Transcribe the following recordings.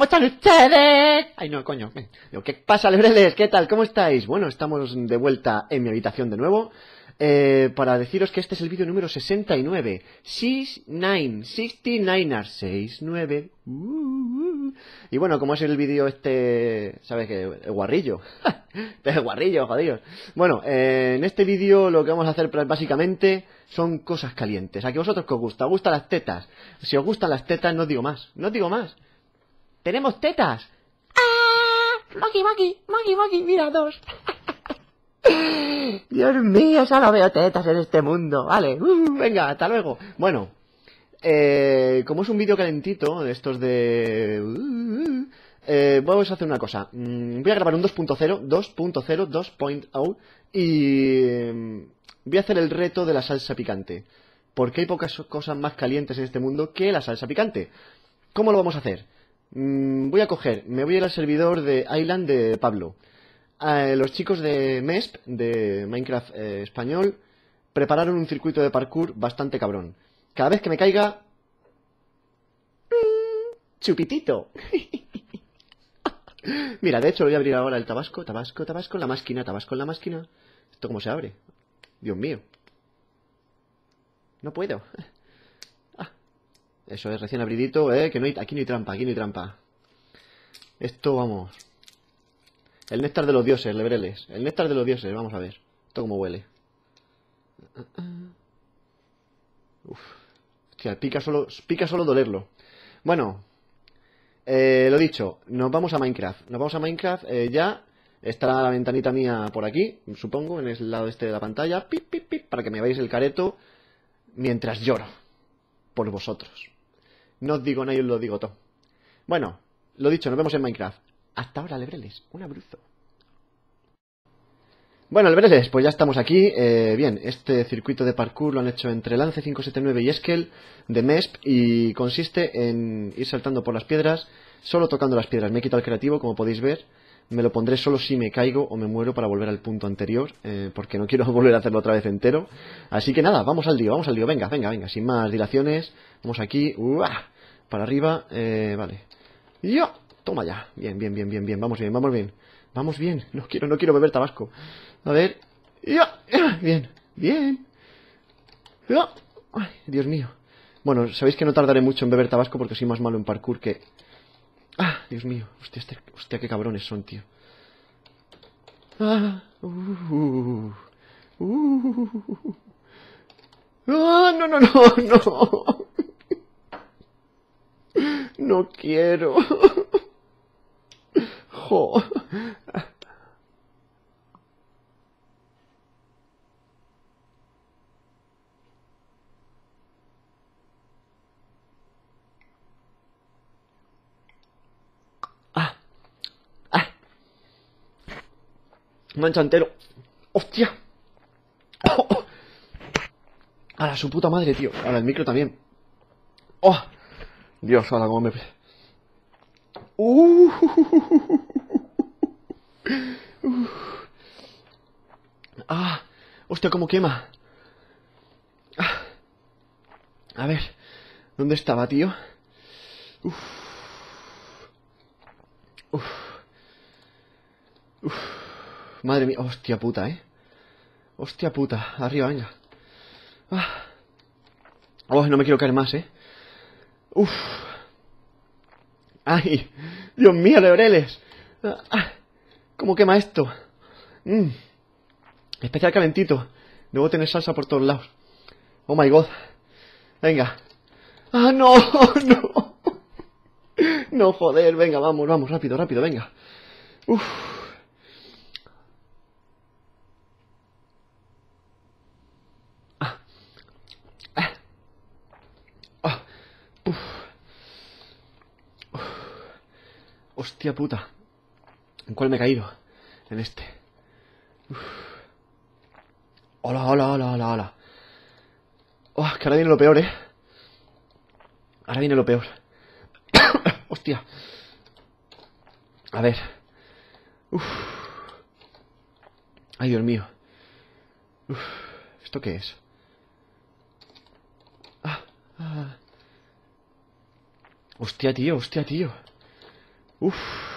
¿Cómo están ustedes? Ay, no, coño. ¿Qué pasa, lebreles? ¿Qué tal? ¿Cómo estáis? Bueno, estamos de vuelta en mi habitación de nuevo. eh, para deciros que este es el vídeo número 69. 69, 69ers, 69. Uh, uh. Y bueno, como es el vídeo este, ¿sabes qué? El guarrillo. el guarrillo, jodidos. Bueno, eh, en este vídeo lo que vamos a hacer básicamente son cosas calientes. ¿A que vosotros que os gusta? ¿Os gustan las tetas? Si os gustan las tetas, no os digo más. No os digo más. ¡Tenemos tetas! ¡Ah! ¡Maki, Maki! ¡Maki, Maki! ¡Mira, dos! Dios mío, solo veo tetas en este mundo. Vale, uh, venga, hasta luego. Bueno, eh, como es un vídeo calentito, de estos de... uh, eh, vamos a hacer una cosa. Mm, voy a grabar un 2.0, 2.0, 2.0 y mm, voy a hacer el reto de la salsa picante. Porque hay pocas cosas más calientes en este mundo que la salsa picante. ¿Cómo lo vamos a hacer? Mm, voy a coger, me voy a ir al servidor de Island de Pablo. Eh, los chicos de MESP, de Minecraft eh, español, prepararon un circuito de parkour bastante cabrón. Cada vez que me caiga... Chupitito. Mira, de hecho voy a abrir ahora el tabasco, tabasco, tabasco, la máquina, tabasco en la máquina. ¿Esto cómo se abre? Dios mío. No puedo. Eso es recién abridito, eh, que no hay, aquí no hay trampa, aquí no hay trampa. Esto, vamos. El néctar de los dioses, lebreles. El néctar de los dioses, vamos a ver. Esto cómo huele. Uf. Hostia, pica solo, pica solo dolerlo. Bueno, eh, lo dicho, nos vamos a Minecraft. Nos vamos a Minecraft eh, ya. Estará la ventanita mía por aquí, supongo, en el lado este de la pantalla. Pip, pip, pip, para que me veáis el careto mientras lloro. Por vosotros. No os digo nada y lo digo todo. Bueno, lo dicho, nos vemos en Minecraft. Hasta ahora, lebreles. Un abrazo. Bueno, lebreles, pues ya estamos aquí. Eh, bien, este circuito de parkour lo han hecho entre Lance 579 y Eskel de MESP y consiste en ir saltando por las piedras, solo tocando las piedras. Me he quitado el creativo, como podéis ver. Me lo pondré solo si me caigo o me muero para volver al punto anterior, eh, porque no quiero volver a hacerlo otra vez entero. Así que nada, vamos al lío, vamos al lío. Venga, venga, venga, sin más dilaciones. Vamos aquí, para arriba, eh, vale. ¡Yo! Toma ya. Bien, bien, bien, bien, bien. Vamos bien, vamos bien. Vamos bien. No quiero, no quiero beber tabasco. A ver. ¡Ya! Bien, bien. ¡Ya! Ay, Dios mío. Bueno, sabéis que no tardaré mucho en beber tabasco porque soy más malo en parkour que... ¡Ah! Dios mío. Hostia, este- qué cabrones son, tío. ¡Ah! Uh, uh, ¡Ah! No, no, no, no. No quiero. Jo. Ah. Ah. Mancha entero. ¡Hostia! A la su puta madre, tío. Ahora el micro también. ¡Oh! Dios, ahora cómo me... Uh. Ah, hostia, cómo quema. Ah. A ver, ¿dónde estaba, tío? Uf. Uf. Madre mía, hostia puta, ¿eh? Hostia puta, arriba, venga. Ah. Oh, no me quiero caer más, ¿eh? Uf. ¡Ay! ¡Dios mío, Lebreles! Ah, ¿Cómo quema esto? Mm. Especial calentito. Debo tener salsa por todos lados. Oh my god. Venga. ¡Ah, no! ¡No! No, joder. Venga, vamos, vamos. Rápido, rápido, venga. Uf. Ah. Ah. Ah. Uf. Hostia puta. ¿En cuál me he caído? En este. Hola, hola, hola, hola, hola. Oh, que ahora viene lo peor, ¿eh? Ahora viene lo peor. Hostia. A ver. Uf. Ay, Dios mío. Uf. ¿Esto qué es? Ah, ah. Hostia, tío, hostia, tío. Uf.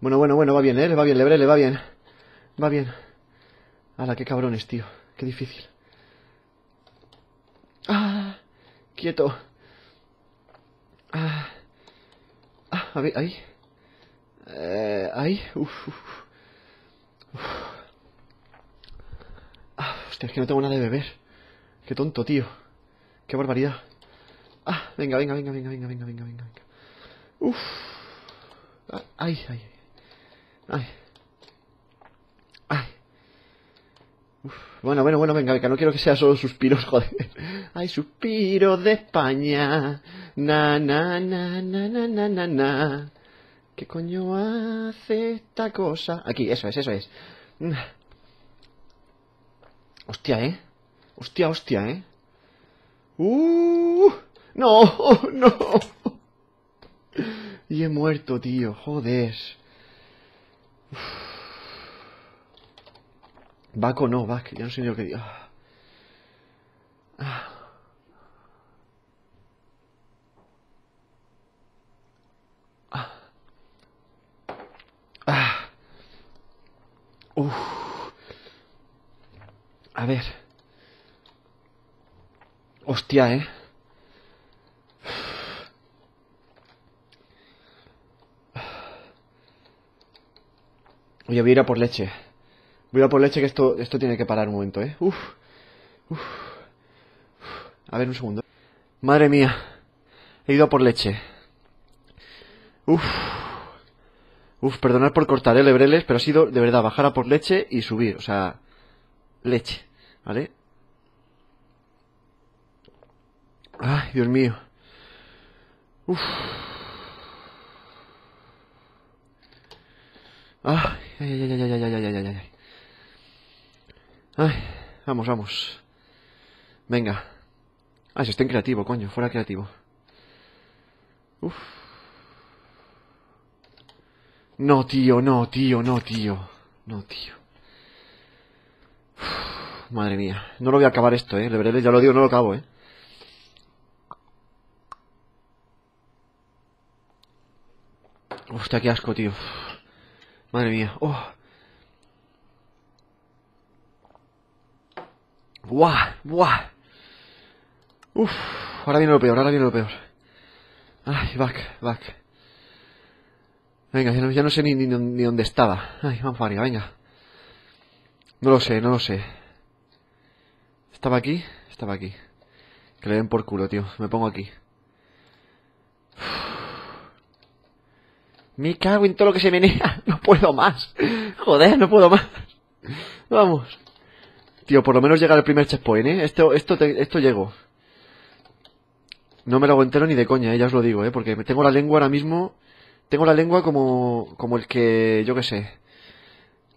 Bueno, bueno, bueno, va bien, ¿eh? Le va bien, Lebre, le va bien. Va bien. Hala, qué cabrones, tío. Qué difícil. Ah, quieto. Ah, ah a ver, ahí. Eh, ahí. Uf, uf. Ah, hostia, es que no tengo nada de beber. Qué tonto, tío. Qué barbaridad. Ah, venga, venga, venga, venga, venga, venga, venga, venga. Uf. Ah, ay, ay, ay. Ay. Uf. Bueno, bueno, bueno, venga, venga, no quiero que sea solo suspiros, joder. Ay, suspiro de España. Na, na, na, na, na, na, na, na. ¿Qué coño hace esta cosa? Aquí, eso es, eso es. Hostia, ¿eh? Hostia, hostia, ¿eh? ¡Uh! ¡No! ¡No! Y he muerto, tío. Joder. Back o no, back. Ya no sé ni lo que digo. Uf. A ver. Hostia, ¿eh? Oye, voy a ir a por leche. Voy a ir a por leche que esto, esto tiene que parar un momento, ¿eh? Uf. Uf. A ver, un segundo. Madre mía. He ido a por leche. Uf. Uf, perdonad por cortar, ¿eh, lebreles? Pero ha sido, de verdad, bajar a por leche y subir. O sea, leche. ¿Vale? Ay, Dios mío. Uf. Ay, ay, ay, ay, ay, ay, ay, ay, ay, ay. Vamos, vamos. Venga. Ah, si estoy en creativo, coño, fuera creativo. Uf. No, tío, no, tío, no, tío. No, tío. Uf, madre mía. No lo voy a acabar esto, eh. veré, ya lo digo, no lo acabo, eh. Hostia, qué asco, tío. Madre mía. Oh. Buah, buah. Uf, ahora viene lo peor, ahora viene lo peor. Ay, back, back. Venga, ya no, sé ni, dónde estaba. Ay, vamos arriba, venga. No lo sé, no lo sé. ¿Estaba aquí? Estaba aquí. Que le den por culo, tío. Me pongo aquí. Me cago en todo lo que se menea. No puedo más. Joder, no puedo más. Vamos. Tío, por lo menos llegar al primer checkpoint, ¿eh? Esto, esto, esto llego. No me lo hago entero ni de coña, ¿eh? ya os lo digo, ¿eh? Porque tengo la lengua ahora mismo... Tengo la lengua como... Como el que... Yo qué sé.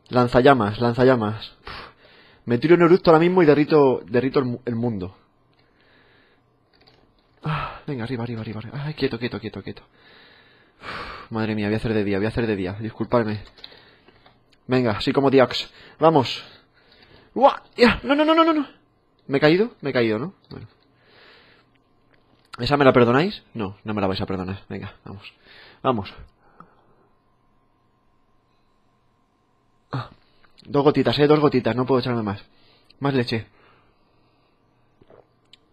Lanzallamas, lanzallamas. Me tiro en eructo ahora mismo y derrito, derrito el, mundo. Ah, venga, arriba, arriba, arriba. Ay, quieto, quieto, quieto, quieto. Madre mía, voy a hacer de día, voy a hacer de día. Disculpadme. Venga, así como Diox. Vamos. ¡Guau! ¡Ya! No, no, no, no, no, no. ¿Me he caído? Me he caído, ¿no? Bueno. ¿Esa me la perdonáis? No, no me la vais a perdonar. Venga, vamos. Vamos. Ah, dos gotitas, eh, dos gotitas. No puedo echarme más. Más leche.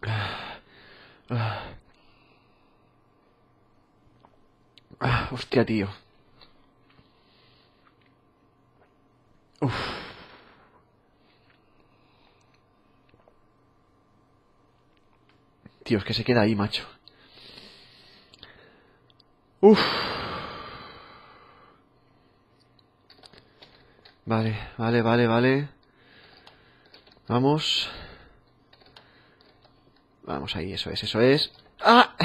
Ah, ah. Ah, hostia, tío. Uf. Tío, es que se queda ahí, macho. Uf. Vale, vale, vale, vale. Vamos. Vamos ahí, eso es, eso es. ¡Ah!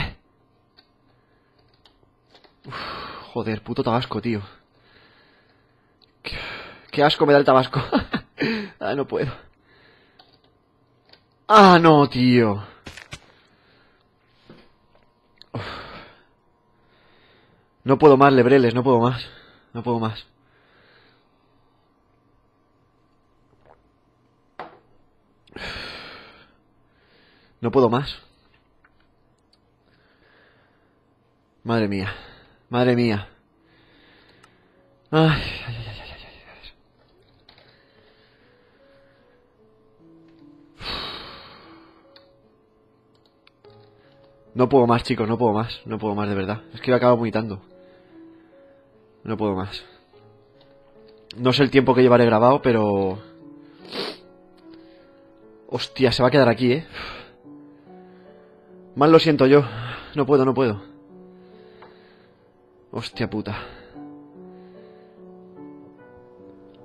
Joder, puto tabasco, tío. Qué, asco me da el tabasco. ah, no puedo. Ah, no, tío. No puedo más, lebreles, no puedo más. No puedo más. No puedo más. Madre mía. Madre mía. Ay. No puedo más, chicos, no puedo más. No puedo más, de verdad. Es que me acabo vomitando. No puedo más. No sé el tiempo que llevaré grabado, pero... Hostia, se va a quedar aquí, ¿eh? Mal lo siento yo. No puedo, no puedo. Hostia puta.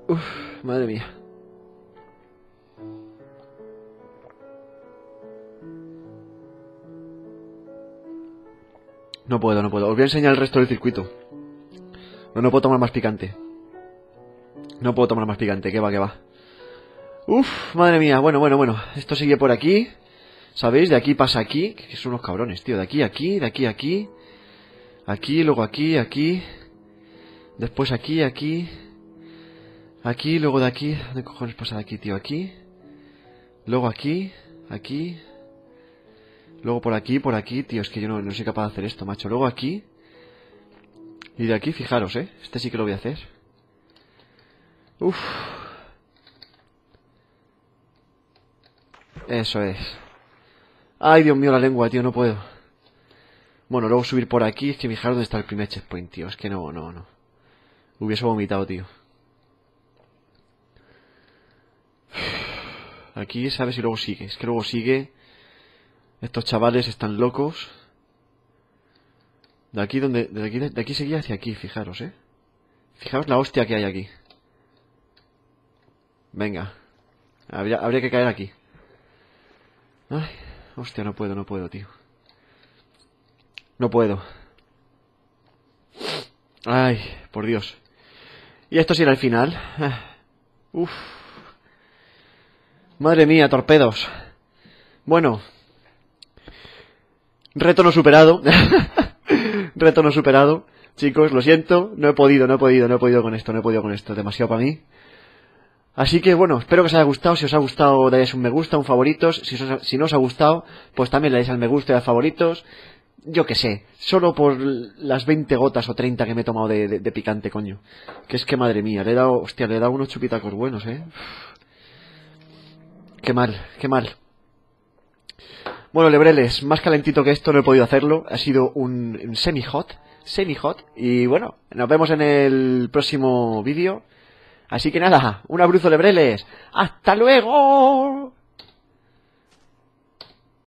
Uf, madre mía. No puedo, no puedo. Os voy a enseñar el resto del circuito. No, no puedo tomar más picante. No puedo tomar más picante, que va, que va. Uf, madre mía. Bueno, bueno, bueno. Esto sigue por aquí. ¿Sabéis? De aquí pasa aquí. Que son unos cabrones, tío. De aquí a aquí, de aquí a aquí. Aquí, luego aquí, aquí. Después aquí, aquí. Aquí, luego de aquí. ¿Dónde cojones pasa de aquí, tío? Aquí. Luego aquí, aquí. Luego por aquí, por aquí. Tío, es que yo no, no soy capaz de hacer esto, macho. Luego aquí. Y de aquí, fijaros, ¿eh? Este sí que lo voy a hacer. Uf. Eso es. Ay, Dios mío, la lengua, tío, no puedo. Bueno, luego subir por aquí. Es que fijaros dónde está el primer checkpoint, tío. Es que no, no, no. Hubiese vomitado, tío. Aquí, ¿sabes? Y luego sigue. Es que luego sigue. Estos chavales están locos. De aquí donde. De aquí, de aquí seguía hacia aquí, fijaros, eh. Fijaros la hostia que hay aquí. Venga. Habría, habría que caer aquí. Ay, hostia, no puedo, no puedo, tío. No puedo. Ay, por Dios. Y esto sí era el final. Ah, Uf. Madre mía, torpedos. Bueno. Reto no superado. Reto no superado. Chicos, lo siento. No he podido, no he podido, no he podido con esto, no he podido con esto. Demasiado para mí. Así que bueno, espero que os haya gustado. Si os ha gustado, dais un me gusta, un favoritos. Si, si no os ha gustado, pues también le dais al me gusta y a favoritos. Yo que sé, solo por las 20 gotas o 30 que me he tomado de picante, coño. Que es que madre mía, le he dado, hostia, le he dado unos chupitacos buenos, eh. Qué mal, qué mal. Bueno, Lebreles, más calentito que esto no he podido hacerlo. Ha sido un, un semi-hot, semi-hot. Y bueno, nos vemos en el próximo vídeo. Así que nada, un abrazo Lebreles. ¡Hasta luego!